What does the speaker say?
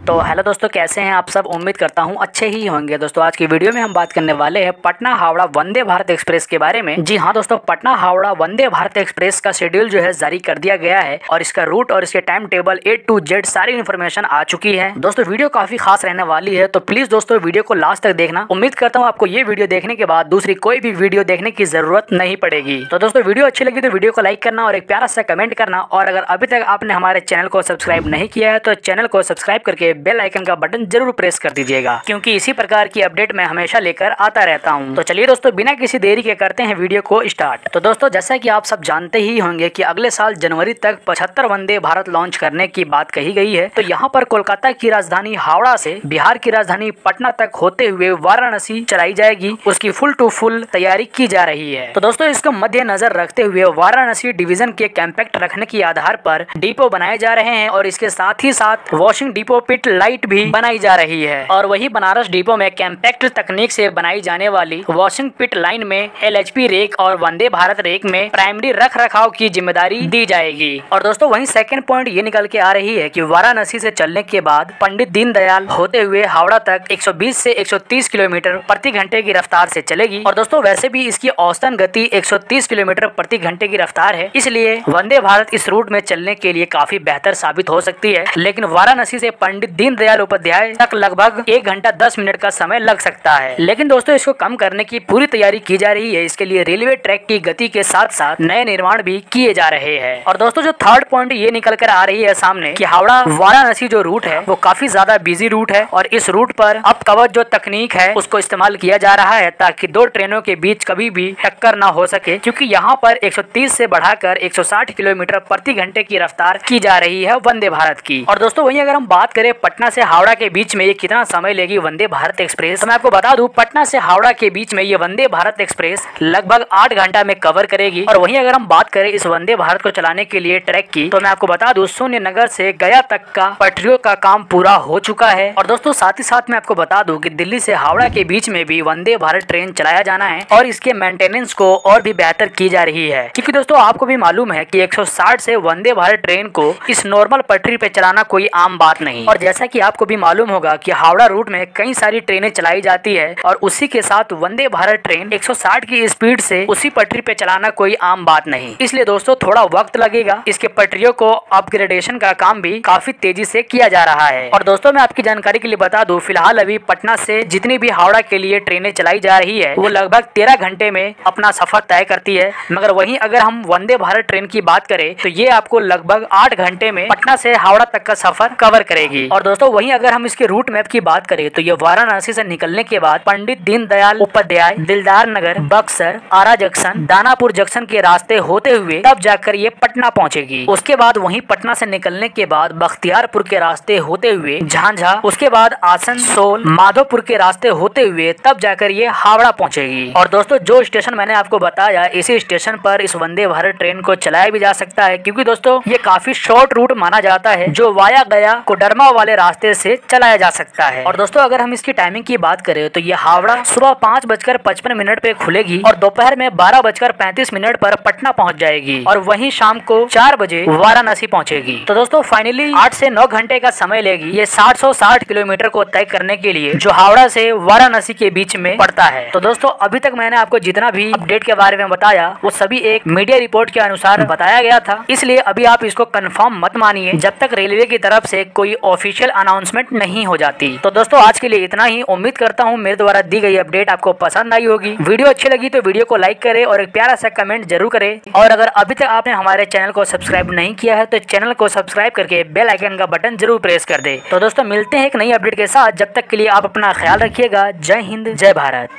तो हेलो दोस्तों, कैसे हैं आप सब? उम्मीद करता हूँ अच्छे ही होंगे। दोस्तों, आज की वीडियो में हम बात करने वाले हैं पटना हावड़ा वंदे भारत एक्सप्रेस के बारे में। जी हाँ दोस्तों, पटना हावड़ा वंदे भारत एक्सप्रेस का शेड्यूल जो है जारी कर दिया गया है और इसका रूट और इसके time table A to Z सारी इन्फॉर्मेशन आ चुकी है। दोस्तों, वीडियो काफ़ी खास रहने वाली है तो प्लीज़ दोस्तों, वीडियो को लास्ट तक देखना। उम्मीद करता हूँ आपको ये वीडियो देखने के बाद दूसरी कोई भी वीडियो देखने की ज़रूरत नहीं पड़ेगी। तो दोस्तों, वीडियो अच्छी लगी तो वीडियो को लाइक करना और एक प्यारा सा कमेंट करना। और अगर अभी तक आपने हमारे चैनल को सब्सक्राइब नहीं किया है तो चैनल को सब्सक्राइब करके बेल आइकन का बटन ज़रूर प्रेस कर दीजिएगा, क्योंकि इसी प्रकार की अपडेट मैं हमेशा लेकर आता रहता हूँ। तो चलिए दोस्तों, बिना किसी देरी के करते हैं वीडियो को स्टार्ट। तो दोस्तों, जैसा कि आप सब जानते ही होंगे कि अगले साल जनवरी तक पचहत्तर वंदे भारत लॉन्च करने की बात कही गई है तो यहाँ पर कोलकाता की राजधानी हावड़ा से बिहार की राजधानी पटना तक होते हुए वाराणसी चलाई जाएगी। उसकी फुल टू फुल तैयारी की जा रही है। तो दोस्तों, इसको मद्देनजर रखते हुए वाराणसी डिवीज़न के कैंपेक्ट रखने के आधार पर डिपो बनाए जा रहे हैं और इसके साथ ही साथ वॉशिंग डिपो पिट लाइट भी बनाई जा रही है। और वही बनारस डिपो में कैंपैक्ट तकनीक से बनाई जाने वाली वॉशिंग पिट लाइन में एलएचपी रेक और वंदे भारत रेक में प्राइमरी रख रखाव की ज़िम्मेदारी दी जाएगी। और दोस्तों, वही सेकेंड पॉइंट ये निकल के आ रही है की वाराणसी से चलने के बाद पंडित दीनदयाल होते हुए हावड़ा तक 120 से 130 किलोमीटर प्रति घंटे की रफ्तार से चलेगी। और दोस्तों, वैसे भी इसकी औसतन गति 130 किलोमीटर प्रति घंटे की रफ्तार है। इसलिए वंदे भारत इस रूट में चलने के लिए काफ़ी बेहतर साबित हो सकती है। लेकिन वाराणसी से पंडित दीनदयाल उपाध्याय तक लगभग एक घंटा दस मिनट का समय लग सकता है। लेकिन दोस्तों, इसको कम करने की पूरी तैयारी की जा रही है। इसके लिए रेलवे ट्रैक की गति के साथ साथ नए निर्माण भी किए जा रहे हैं। और दोस्तों, जो थर्ड पॉइंट ये निकल कर आ रही है सामने, की हावड़ा वाराणसी जो रूट है, वो काफ़ी ज़्यादा बिज़ी रूट है। और इस रूट पर अब कवच जो तकनीक है, उसको इस्तेमाल किया जा रहा है, ताकि दो ट्रेनों के बीच कभी भी टक्कर ना हो सके। क्योंकि यहाँ पर 130 से बढ़ाकर 160 किलोमीटर प्रति घंटे की रफ्तार की जा रही है वंदे भारत की। और दोस्तों, वही अगर हम बात करें पटना से हावड़ा के बीच में ये कितना समय लेगी वंदे भारत एक्सप्रेस? तो मैं आपको बता दूँ, पटना से हावड़ा के बीच में ये वंदे भारत एक्सप्रेस लगभग आठ घंटा में कवर करेगी। और वहीं अगर हम बात करें इस वंदे भारत को चलाने के लिए ट्रैक की तो मैं आपको बता दूँ, शून्य नगर से गया तक का पटरियों का काम पूरा हो चुका है। और दोस्तों, साथ ही साथ मैं आपको बता दूँ कि दिल्ली से हावड़ा के बीच में भी वंदे भारत ट्रेन चलाया जाना है और इसके मेंटेनेंस को और भी बेहतर की जा रही है। क्योंकि दोस्तों, आपको भी मालूम है कि 160 से वंदे भारत ट्रेन को इस नॉर्मल पटरी पे चलाना कोई आम बात नहीं। और जैसा कि आपको भी मालूम होगा कि हावड़ा रूट में कई सारी ट्रेनें चलाई जाती है और उसी के साथ वंदे भारत ट्रेन 160 की स्पीड से उसी पटरी पे चलाना कोई आम बात नहीं। इसलिए दोस्तों, थोड़ा वक्त लगेगा। इसके पटरियों को अपग्रेडेशन का काम भी काफ़ी तेज़ी से किया जा रहा है। और दोस्तों, मैं आपकी जानकारी के लिए बता दूँ, फ़िलहाल अभी पटना से जितनी भी हावड़ा के लिए ट्रेनें चलाई जा रही है, वो लगभग तेरह घंटे में अपना सफ़र तय करती है। मगर वहीं अगर हम वंदे भारत ट्रेन की बात करें तो ये आपको लगभग आठ घंटे में पटना से हावड़ा तक का सफ़र कवर करेगी। और दोस्तों, वहीं अगर हम इसके रूट मैप की बात करें तो ये वाराणसी से निकलने के बाद पंडित दीनदयाल उपाध्याय, दिलदार नगर, बक्सर, आरा जंक्शन, दानापुर जंक्शन के रास्ते होते हुए तब जाकर ये पटना पहुंचेगी। उसके बाद वहीं पटना से निकलने के बाद बख्तियारपुर के रास्ते होते हुए झांझा, उसके बाद आसनसोल, माधोपुर के रास्ते होते हुए तब जाकर ये हावड़ा पहुंचेगी। और दोस्तों, जो स्टेशन मैंने आपको बताया, इसी स्टेशन पर इस वंदे भारत ट्रेन को चलाया भी जा सकता है, क्योंकि दोस्तों, ये काफ़ी शॉर्ट रूट माना जाता है, जो वाया गया कोडरमा वाले रास्ते से चलाया जा सकता है। और दोस्तों, अगर हम इसकी टाइमिंग की बात करें तो ये हावड़ा सुबह पाँच बजकर पचपन मिनट पे खुलेगी और दोपहर में बारह बजकर पैंतीस मिनट पर पटना पहुँच जाएगी और वहीं शाम को चार बजे वाराणसी पहुंचेगी। तो दोस्तों फाइनली आठ से नौ घंटे का समय लेगी ये साठ सौ साठ किलोमीटर को तय करने के लिए, जो हावड़ा से वाराणसी के बीच में पड़ता है। तो दोस्तों, अभी तक मैंने आपको जितना भी अपडेट के बारे में बताया, वो सभी एक मीडिया रिपोर्ट के अनुसार बताया गया था। इसलिए अभी आप इसको कंफर्म मत मानिए। जब तक रेलवे की तरफ़ से कोई ऑफिशियल अनाउंसमेंट नहीं हो जाती। तो दोस्तों, आज के लिए इतना ही। उम्मीद करता हूँ मेरे द्वारा दी गई अपडेट आपको पसंद आई होगी। वीडियो अच्छी लगी तो वीडियो को लाइक करे और एक प्यारा सा कमेंट ज़रूर करे। और अगर अभी तक आपने हमारे चैनल को सब्सक्राइब नहीं किया है तो चैनल को सब्सक्राइब करके बेल आइकन का बटन ज़रूर प्रेस कर दे। तो दोस्तों, मिलते हैं एक नई अपडेट के साथ। जब तक के लिए आप अपना ख्याल रखिएगा। जय हिंद, जय भारत।